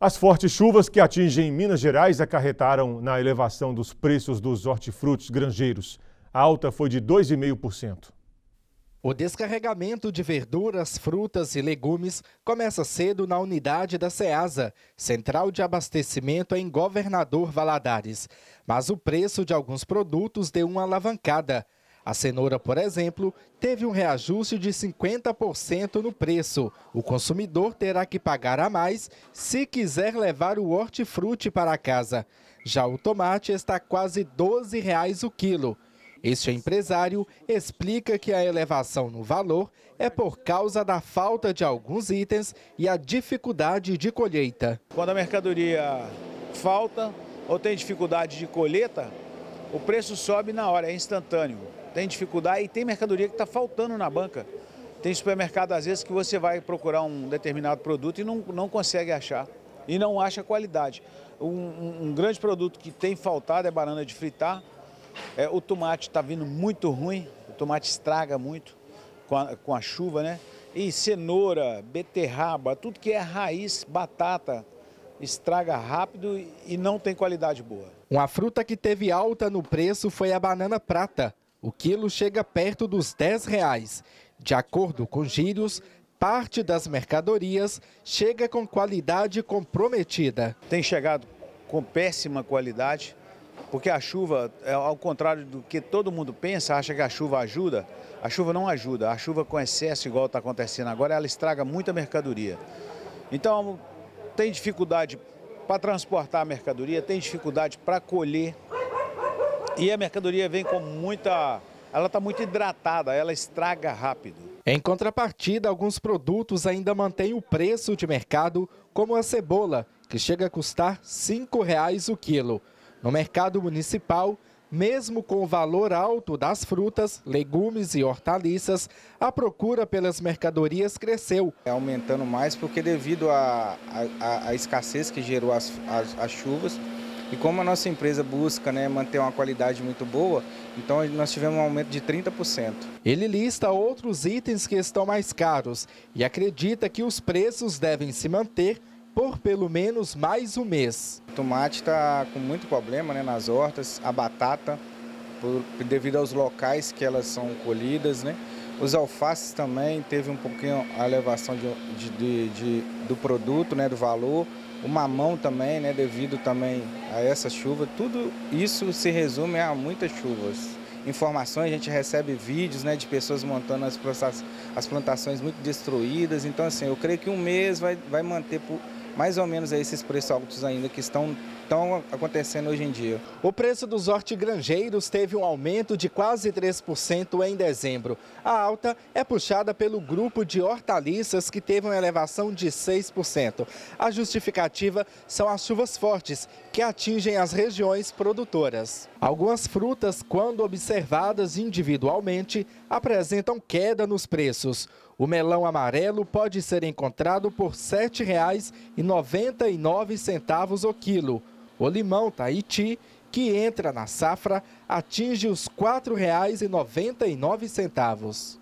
As fortes chuvas que atingem Minas Gerais acarretaram na elevação dos preços dos hortifrutos granjeiros. A alta foi de 2,5%. O descarregamento de verduras, frutas e legumes começa cedo na unidade da SEASA, Central de Abastecimento em Governador Valadares. Mas o preço de alguns produtos deu uma alavancada. A cenoura, por exemplo, teve um reajuste de 50% no preço. O consumidor terá que pagar a mais se quiser levar o hortifruti para casa. Já o tomate está quase 12 reais o quilo. Este empresário explica que a elevação no valor é por causa da falta de alguns itens e a dificuldade de colheita. Quando a mercadoria falta ou tem dificuldade de colheita, o preço sobe na hora, é instantâneo. Tem dificuldade e tem mercadoria que está faltando na banca. Tem supermercado, às vezes, que você vai procurar um determinado produto e não, não consegue achar. E não acha qualidade. Um, um, grande produto que tem faltado é banana de fritar, é, o tomate está vindo muito ruim, o tomate estraga muito com a, com a chuva, né? E cenoura, beterraba, tudo que é raiz, batata, estraga rápido e não tem qualidade boa. Uma fruta que teve alta no preço foi a banana prata. O quilo chega perto dos 10 reais. De acordo com gírios, parte das mercadorias chega com qualidade comprometida. Tem chegado com péssima qualidade, porque a chuva, é, ao contrário do que todo mundo pensa, acha que a chuva ajuda, a chuva não ajuda. A chuva com excesso, igual está acontecendo agora, ela estraga muita mercadoria. Então, tem dificuldade para transportar a mercadoria, tem dificuldade para colher. E a mercadoria vem com muita. Ela está muito hidratada, ela estraga rápido. Em contrapartida, alguns produtos ainda mantêm o preço de mercado, como a cebola, que chega a custar R$ 5,00 o quilo. No mercado municipal, mesmo com o valor alto das frutas, legumes e hortaliças, a procura pelas mercadorias cresceu. É aumentando mais porque devido à escassez que gerou as, as, as, chuvas e como a nossa empresa busca né, manter uma qualidade muito boa, então nós tivemos um aumento de 30%. Ele lista outros itens que estão mais caros e acredita que os preços devem se manter por pelo menos mais um mês. O tomate está com muito problema né, nas hortas, a batata, por, devido aos locais que elas são colhidas, né? Os alfaces também teve um pouquinho a elevação de, de, de, do produto, né, do valor. O mamão também, né, devido também a essa chuva. Tudo isso se resume a muitas chuvas. Informações, a gente recebe vídeos né, de pessoas montando as, plantações muito destruídas. Então, assim, eu creio que um mês vai, vai manter por, mais ou menos esses preços altos ainda que estão, estão acontecendo hoje em dia. O preço dos hortigranjeiros teve um aumento de quase 3% em dezembro. A alta é puxada pelo grupo de hortaliças que teve uma elevação de 6%. A justificativa são as chuvas fortes que atingem as regiões produtoras. Algumas frutas, quando observadas individualmente, apresentam queda nos preços. O melão amarelo pode ser encontrado por R$ 7,99 o quilo. O limão Tahiti, que entra na safra, atinge os R$ 4,99.